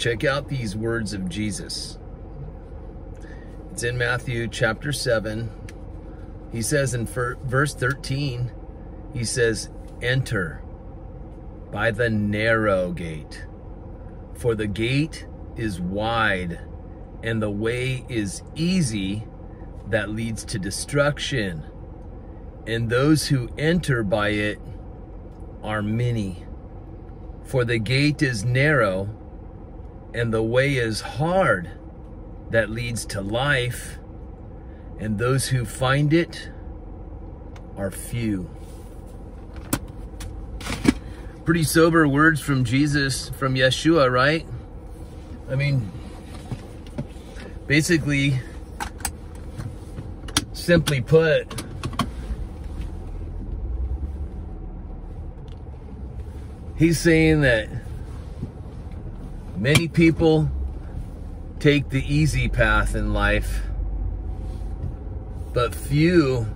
check out these words of Jesus. It's in Matthew chapter 7. He says in verse 13, he says, Enter by the narrow gate, for the gate is wide and the way is easy that leads to destruction, and those who enter by it are many. For the gate is narrow, and the way is hard that leads to life, and those who find it are few. Pretty sober words from Jesus, from Yeshua, right? I mean, basically, simply put, he's saying that many people take the easy path in life, but few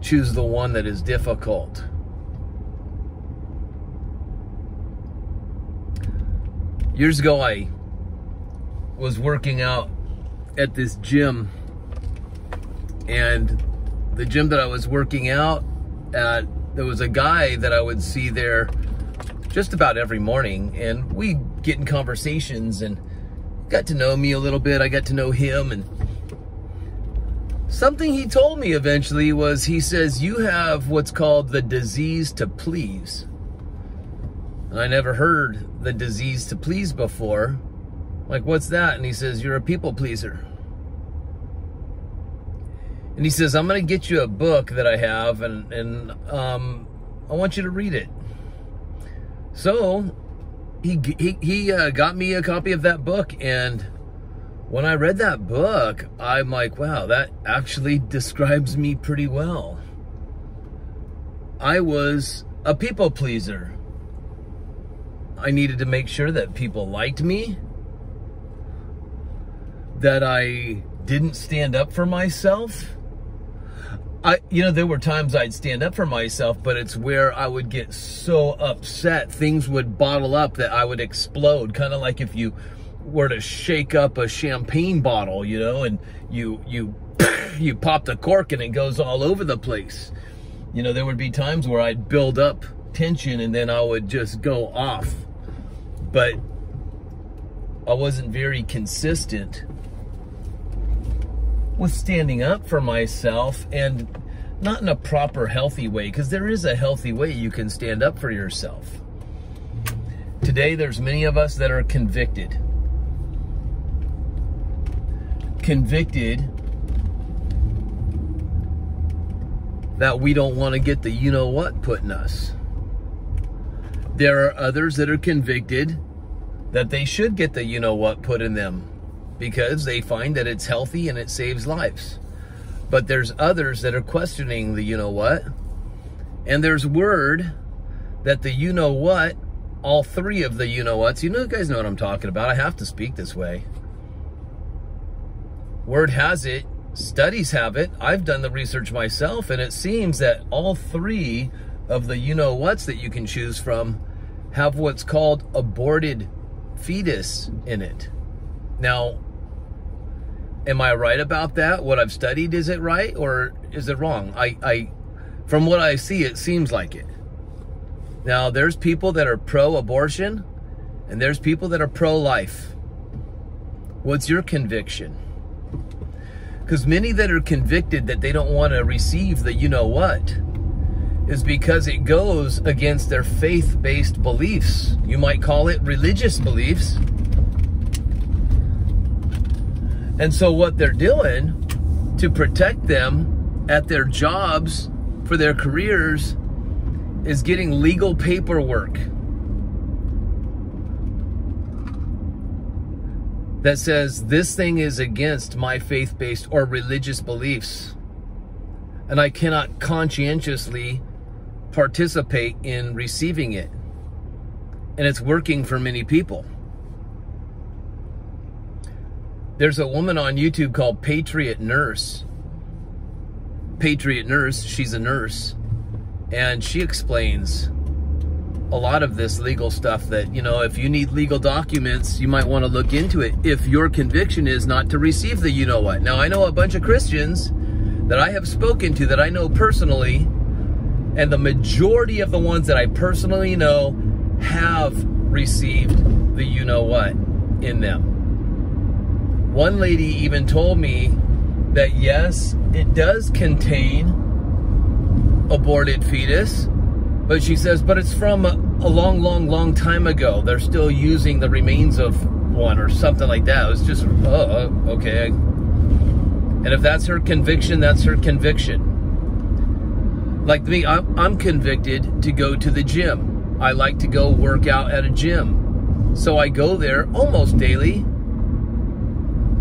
choose the one that is difficult. Years ago, I was working out at this gym and the gym that I was working out at, there was a guy that I would see there just about every morning and we get in conversations and got to know me a little bit. I got to know him and something he told me eventually was he says, you have what's called the disease to please. I never heard the disease to please before. Like, what's that? And he says, you're a people pleaser. And he says, I'm going to get you a book that I have and, and um, I want you to read it. So he, he, he uh, got me a copy of that book. And when I read that book, I'm like, wow, that actually describes me pretty well. I was a people pleaser. I needed to make sure that people liked me, that I didn't stand up for myself I, you know, there were times I'd stand up for myself, but it's where I would get so upset, things would bottle up that I would explode. Kind of like if you were to shake up a champagne bottle, you know, and you, you, you pop the cork and it goes all over the place. You know, there would be times where I'd build up tension and then I would just go off. But I wasn't very consistent with standing up for myself and not in a proper healthy way because there is a healthy way you can stand up for yourself. Today there's many of us that are convicted. Convicted that we don't want to get the you know what put in us. There are others that are convicted that they should get the you know what put in them because they find that it's healthy and it saves lives. But there's others that are questioning the you know what. And there's word that the you know what, all three of the you know what's, you know, you guys know what I'm talking about. I have to speak this way. Word has it, studies have it. I've done the research myself, and it seems that all three of the you know what's that you can choose from have what's called aborted fetus in it. Now, am I right about that? What I've studied, is it right or is it wrong? I, I, from what I see, it seems like it. Now, there's people that are pro-abortion and there's people that are pro-life. What's your conviction? Because many that are convicted that they don't want to receive the you know what is because it goes against their faith-based beliefs. You might call it religious beliefs and so what they're doing to protect them at their jobs for their careers is getting legal paperwork that says this thing is against my faith-based or religious beliefs and I cannot conscientiously participate in receiving it. And it's working for many people. There's a woman on YouTube called Patriot Nurse. Patriot Nurse, she's a nurse. And she explains a lot of this legal stuff that, you know, if you need legal documents, you might want to look into it if your conviction is not to receive the you know what. Now, I know a bunch of Christians that I have spoken to that I know personally, and the majority of the ones that I personally know have received the you know what in them. One lady even told me that yes, it does contain aborted fetus, but she says, but it's from a, long, long, long time ago. They're still using the remains of one or something like that. It was just, oh, okay. And if that's her conviction, that's her conviction. Like me, I'm, I'm convicted to go to the gym. I like to go work out at a gym. So I go there almost daily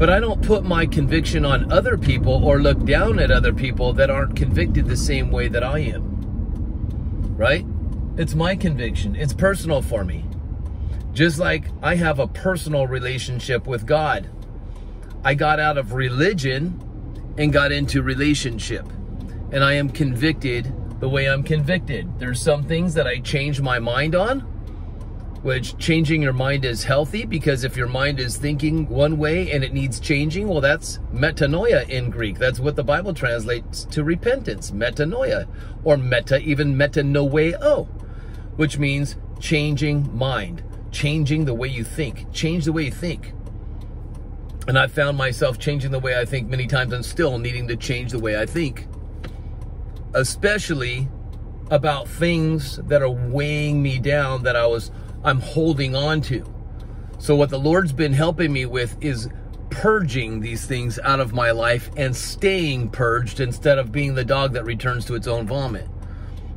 but I don't put my conviction on other people or look down at other people that aren't convicted the same way that I am. Right? It's my conviction. It's personal for me. Just like I have a personal relationship with God. I got out of religion and got into relationship. And I am convicted the way I'm convicted. There's some things that I change my mind on which changing your mind is healthy because if your mind is thinking one way and it needs changing, well, that's metanoia in Greek. That's what the Bible translates to repentance, metanoia, or meta, even metanoeo, which means changing mind, changing the way you think, change the way you think. And I've found myself changing the way I think many times and still needing to change the way I think, especially about things that are weighing me down that I was I'm holding on to. So what the Lord's been helping me with is purging these things out of my life and staying purged instead of being the dog that returns to its own vomit.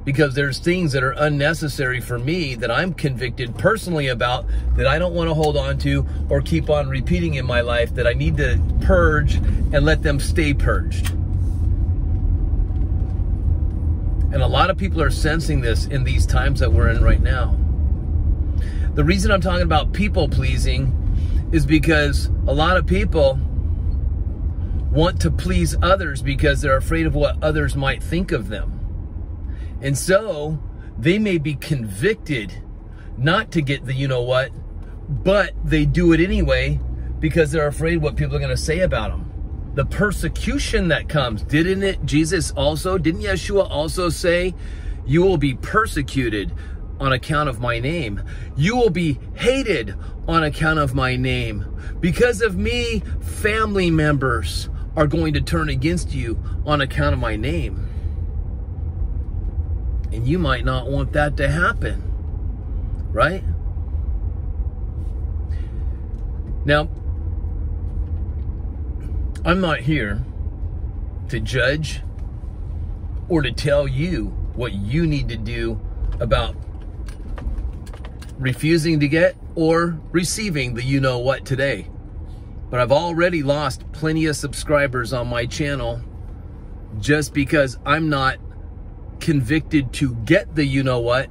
Because there's things that are unnecessary for me that I'm convicted personally about that I don't want to hold on to or keep on repeating in my life that I need to purge and let them stay purged. And a lot of people are sensing this in these times that we're in right now. The reason I'm talking about people pleasing is because a lot of people want to please others because they're afraid of what others might think of them. And so they may be convicted not to get the you know what, but they do it anyway because they're afraid what people are going to say about them. The persecution that comes, didn't it? Jesus also, didn't Yeshua also say, you will be persecuted on account of my name. You will be hated on account of my name. Because of me, family members are going to turn against you on account of my name. And you might not want that to happen, right? Now, I'm not here to judge or to tell you what you need to do about refusing to get or receiving the you know what today. But I've already lost plenty of subscribers on my channel just because I'm not convicted to get the you know what.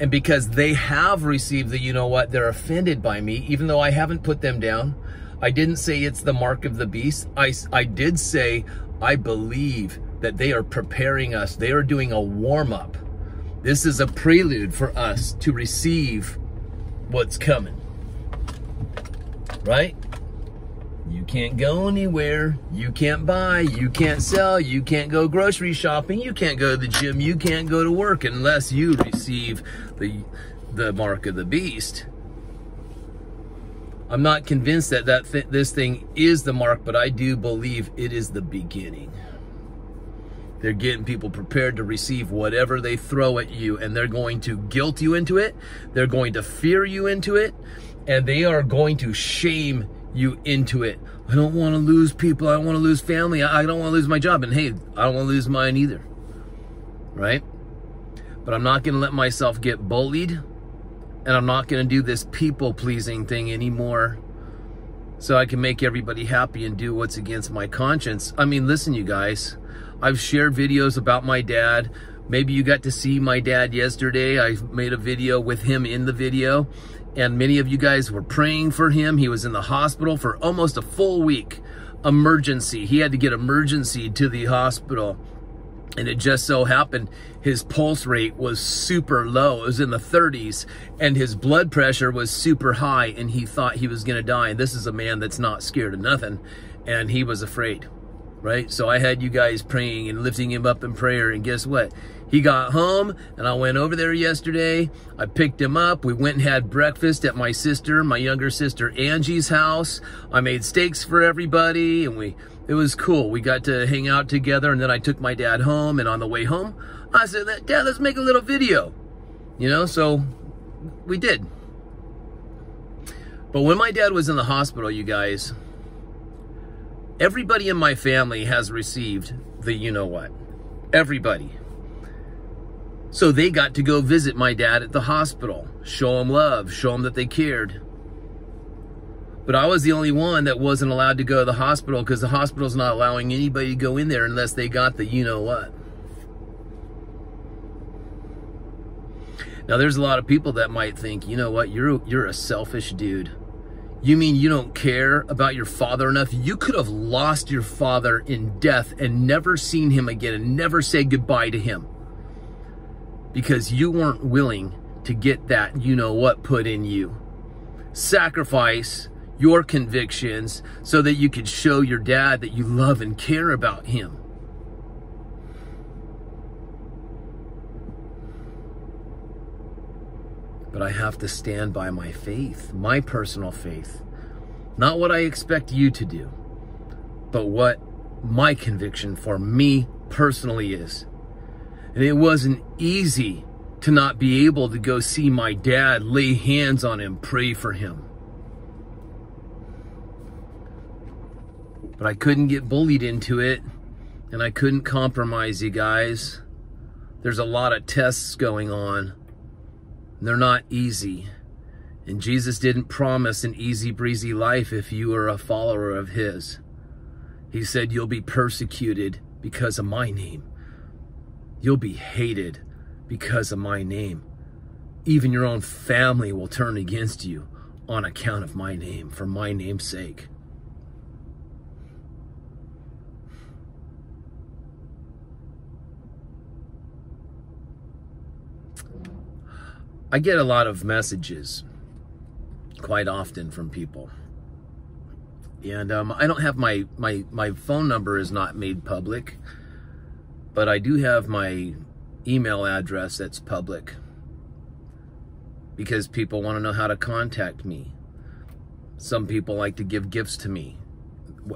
And because they have received the you know what they're offended by me even though I haven't put them down. I didn't say it's the mark of the beast. I, I did say I believe that they are preparing us. They are doing a warm-up this is a prelude for us to receive what's coming. Right? You can't go anywhere. You can't buy. You can't sell. You can't go grocery shopping. You can't go to the gym. You can't go to work unless you receive the, the mark of the beast. I'm not convinced that, that th this thing is the mark, but I do believe it is the beginning. They're getting people prepared to receive whatever they throw at you, and they're going to guilt you into it. They're going to fear you into it, and they are going to shame you into it. I don't want to lose people. I don't want to lose family. I don't want to lose my job. And hey, I don't want to lose mine either. Right? But I'm not going to let myself get bullied, and I'm not going to do this people pleasing thing anymore so I can make everybody happy and do what's against my conscience. I mean, listen, you guys. I've shared videos about my dad. Maybe you got to see my dad yesterday. I made a video with him in the video. And many of you guys were praying for him. He was in the hospital for almost a full week. Emergency. He had to get emergency to the hospital. And it just so happened his pulse rate was super low. It was in the 30s and his blood pressure was super high and he thought he was going to die. And this is a man that's not scared of nothing and he was afraid, right? So I had you guys praying and lifting him up in prayer and guess what? He got home and I went over there yesterday. I picked him up. We went and had breakfast at my sister, my younger sister Angie's house. I made steaks for everybody and we it was cool. We got to hang out together and then I took my dad home and on the way home, I said, Dad, let's make a little video. You know, so we did. But when my dad was in the hospital, you guys, everybody in my family has received the you know what. Everybody. So they got to go visit my dad at the hospital, show him love, show him that they cared. But I was the only one that wasn't allowed to go to the hospital because the hospital's not allowing anybody to go in there unless they got the you know what. Now there's a lot of people that might think, you know what, you're you're a selfish dude. You mean you don't care about your father enough? You could have lost your father in death and never seen him again and never said goodbye to him because you weren't willing to get that you know what put in you. Sacrifice your convictions so that you could show your dad that you love and care about him. But I have to stand by my faith, my personal faith. Not what I expect you to do, but what my conviction for me personally is. And it wasn't easy to not be able to go see my dad, lay hands on him, pray for him. But I couldn't get bullied into it, and I couldn't compromise you guys. There's a lot of tests going on. They're not easy. And Jesus didn't promise an easy breezy life if you are a follower of his. He said you'll be persecuted because of my name. You'll be hated because of my name. Even your own family will turn against you on account of my name, for my name's sake. I get a lot of messages quite often from people. And um, I don't have my, my, my phone number is not made public, but I do have my email address that's public because people want to know how to contact me. Some people like to give gifts to me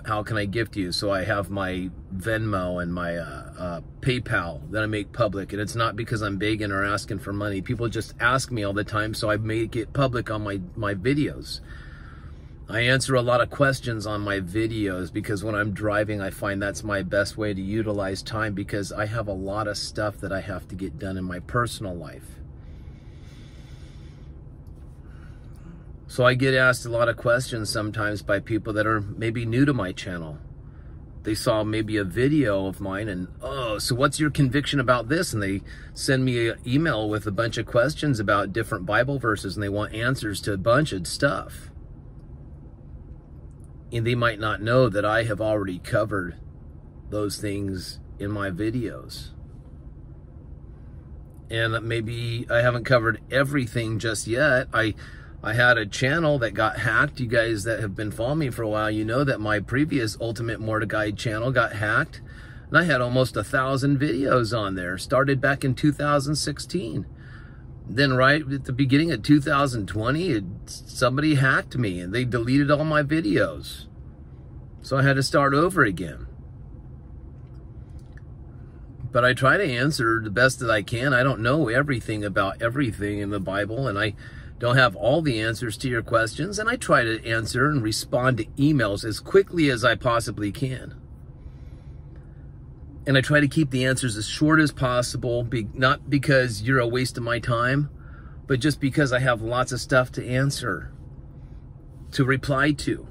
how can I gift you? So I have my Venmo and my uh, uh, PayPal that I make public. And it's not because I'm begging or asking for money. People just ask me all the time, so I make it public on my, my videos. I answer a lot of questions on my videos because when I'm driving, I find that's my best way to utilize time because I have a lot of stuff that I have to get done in my personal life. So I get asked a lot of questions sometimes by people that are maybe new to my channel. They saw maybe a video of mine and, oh, so what's your conviction about this? And they send me an email with a bunch of questions about different Bible verses and they want answers to a bunch of stuff. And they might not know that I have already covered those things in my videos. And maybe I haven't covered everything just yet. I I had a channel that got hacked. You guys that have been following me for a while, you know that my previous Ultimate Guide channel got hacked. And I had almost a thousand videos on there. Started back in 2016. Then right at the beginning of 2020, it, somebody hacked me and they deleted all my videos. So I had to start over again. But I try to answer the best that I can. I don't know everything about everything in the Bible and I don't have all the answers to your questions, and I try to answer and respond to emails as quickly as I possibly can. And I try to keep the answers as short as possible, be, not because you're a waste of my time, but just because I have lots of stuff to answer, to reply to,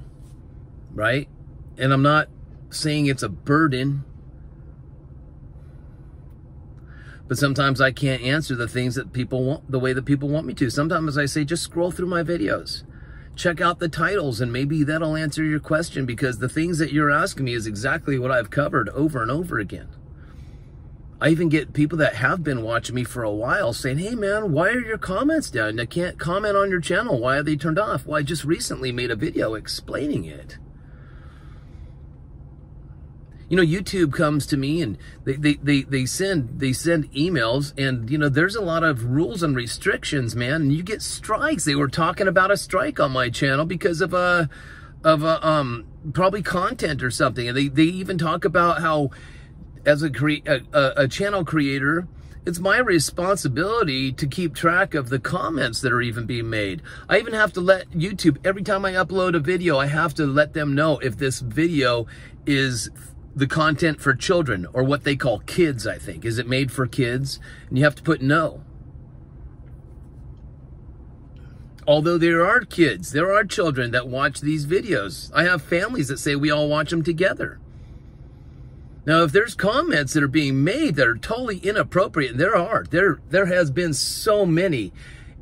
right? And I'm not saying it's a burden But sometimes I can't answer the things that people want, the way that people want me to. Sometimes I say, just scroll through my videos. Check out the titles and maybe that'll answer your question because the things that you're asking me is exactly what I've covered over and over again. I even get people that have been watching me for a while saying, hey man, why are your comments down? I can't comment on your channel. Why are they turned off? Well, I just recently made a video explaining it. You know, YouTube comes to me and they, they, they, they send they send emails and you know there's a lot of rules and restrictions, man. And you get strikes. They were talking about a strike on my channel because of a of a um probably content or something. And they, they even talk about how as a, cre- a, a channel creator, it's my responsibility to keep track of the comments that are even being made. I even have to let YouTube, every time I upload a video, I have to let them know if this video is the content for children or what they call kids, I think. Is it made for kids? And you have to put no. Although there are kids, there are children that watch these videos. I have families that say we all watch them together. Now, if there's comments that are being made that are totally inappropriate, and there are, there, there has been so many.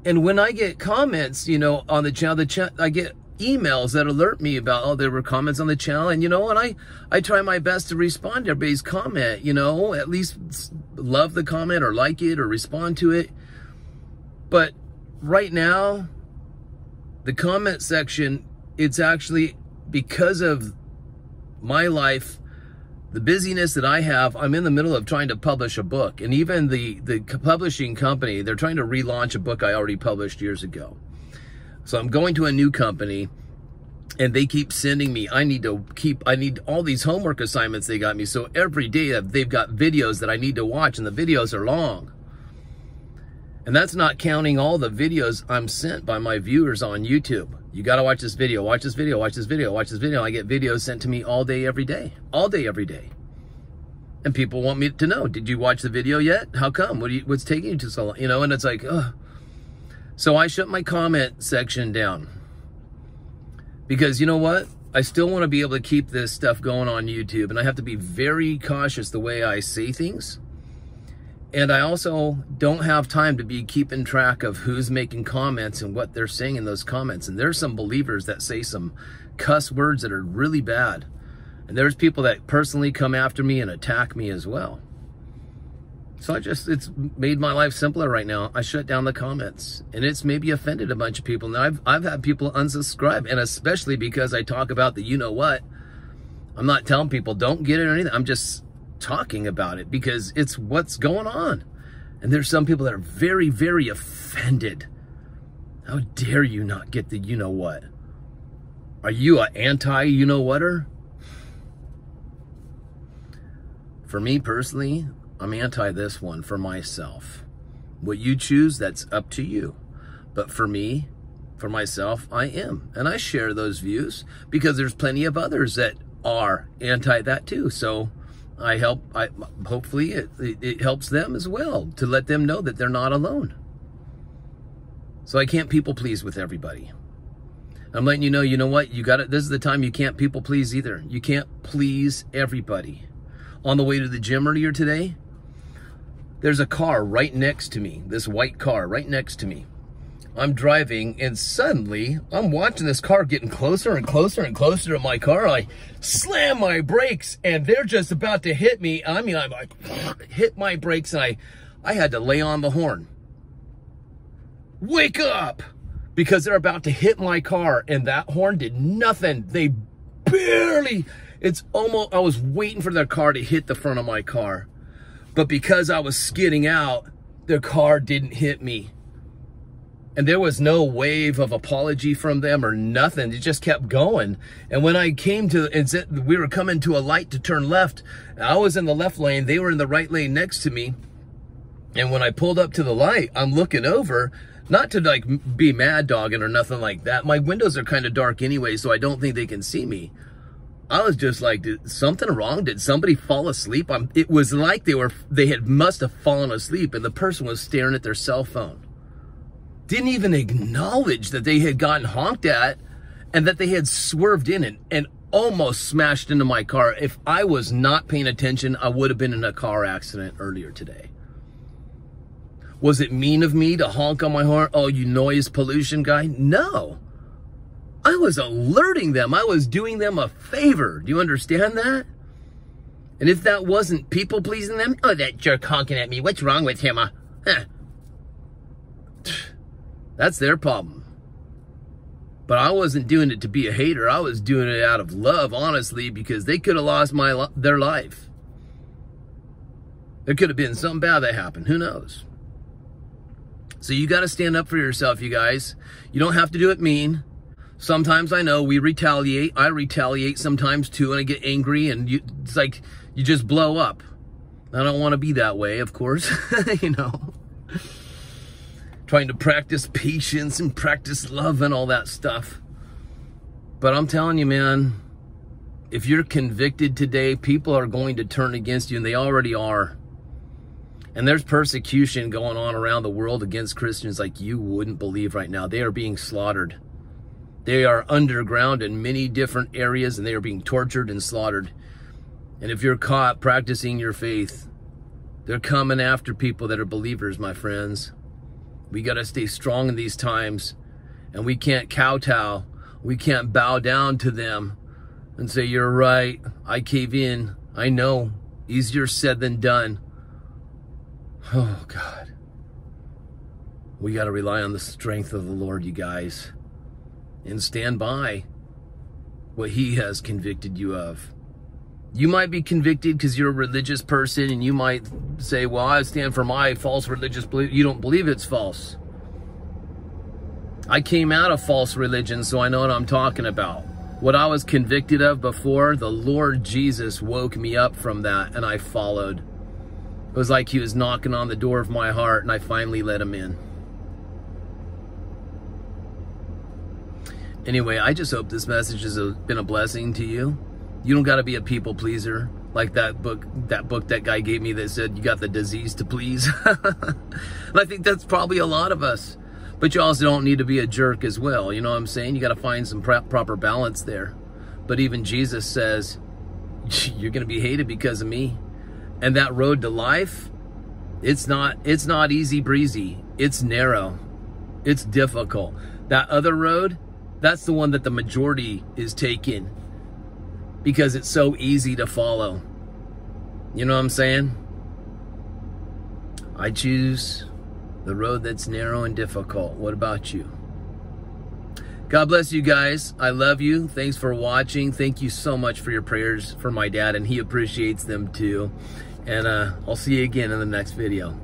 And when I get comments, you know, on the channel, the chat, I get emails that alert me about, oh, there were comments on the channel. And, you know, and I, I try my best to respond to everybody's comment, you know, at least love the comment or like it or respond to it. But right now, the comment section, it's actually because of my life the busyness that I have, I'm in the middle of trying to publish a book. And even the, the publishing company, they're trying to relaunch a book I already published years ago. So I'm going to a new company and they keep sending me, I need to keep, I need all these homework assignments they got me. So every day uh, they've got videos that I need to watch and the videos are long. And that's not counting all the videos I'm sent by my viewers on YouTube. You got to watch this video, watch this video, watch this video, watch this video. I get videos sent to me all day, every day, all day, every day. And people want me to know, did you watch the video yet? How come? What you, what's taking you to so long? You know, and it's like, ugh. So I shut my comment section down. Because you know what? I still want to be able to keep this stuff going on YouTube. And I have to be very cautious the way I say things and I also don't have time to be keeping track of who's making comments and what they're saying in those comments. And there's some believers that say some cuss words that are really bad. And there's people that personally come after me and attack me as well. So I just, it's made my life simpler right now. I shut down the comments and it's maybe offended a bunch of people. Now I've, I've had people unsubscribe and especially because I talk about the you know what. I'm not telling people don't get it or anything. I'm just talking about it because it's what's going on. And there's some people that are very, very offended. How dare you not get the you know what? Are you an anti you know whatter? For me personally, I'm anti this one for myself. What you choose, that's up to you. But for me, for myself, I am. And I share those views because there's plenty of others that are anti that too. So I help, I, hopefully it, it helps them as well to let them know that they're not alone. So I can't people please with everybody. I'm letting you know, you know what? You got it. This is the time you can't people please either. You can't please everybody. On the way to the gym earlier today, there's a car right next to me, this white car right next to me. I'm driving and suddenly I'm watching this car getting closer and closer and closer to my car. I slam my brakes and they're just about to hit me. I mean, I hit my brakes and I, I had to lay on the horn. Wake up! Because they're about to hit my car and that horn did nothing. They barely, it's almost, I was waiting for their car to hit the front of my car. But because I was skidding out, their car didn't hit me and there was no wave of apology from them or nothing. It just kept going. And when I came to, we were coming to a light to turn left, I was in the left lane. They were in the right lane next to me. And when I pulled up to the light, I'm looking over, not to like be mad dogging or nothing like that. My windows are kind of dark anyway, so I don't think they can see me. I was just like, did something wrong? Did somebody fall asleep? I'm, it was like they were, they had must have fallen asleep and the person was staring at their cell phone didn't even acknowledge that they had gotten honked at and that they had swerved in and, and almost smashed into my car. If I was not paying attention, I would have been in a car accident earlier today. Was it mean of me to honk on my horn? Oh, you noise pollution guy? No. I was alerting them. I was doing them a favor. Do you understand that? And if that wasn't people pleasing them, oh, that jerk honking at me, what's wrong with him? Uh? Huh. That's their problem. But I wasn't doing it to be a hater. I was doing it out of love, honestly, because they could have lost my their life. There could have been something bad that happened. Who knows? So you got to stand up for yourself, you guys. You don't have to do it mean. Sometimes I know we retaliate. I retaliate sometimes too, and I get angry, and you, it's like you just blow up. I don't want to be that way, of course, you know. Trying to practice patience and practice love and all that stuff. But I'm telling you, man, if you're convicted today, people are going to turn against you, and they already are. And there's persecution going on around the world against Christians like you wouldn't believe right now. They are being slaughtered. They are underground in many different areas and they are being tortured and slaughtered. And if you're caught practicing your faith, they're coming after people that are believers, my friends. We got to stay strong in these times and we can't kowtow. We can't bow down to them and say, You're right. I cave in. I know. Easier said than done. Oh, God. We got to rely on the strength of the Lord, you guys, and stand by what He has convicted you of. You might be convicted because you're a religious person and you might say, well, I stand for my false religious belief. You don't believe it's false. I came out of false religion, so I know what I'm talking about. What I was convicted of before, the Lord Jesus woke me up from that and I followed. It was like he was knocking on the door of my heart and I finally let him in. Anyway, I just hope this message has been a blessing to you. You don't got to be a people pleaser like that book that book that guy gave me that said you got the disease to please. I think that's probably a lot of us. But you also don't need to be a jerk as well. You know what I'm saying? You got to find some proper balance there. But even Jesus says, you're going to be hated because of me and that road to life it's not it's not easy breezy it's narrow it's difficult that other road that's the one that the majority is taking because it's so easy to follow you know what i'm saying i choose the road that's narrow and difficult what about you God bless you guys. I love you. Thanks for watching. Thank you so much for your prayers for my dad, and he appreciates them too. And uh, I'll see you again in the next video.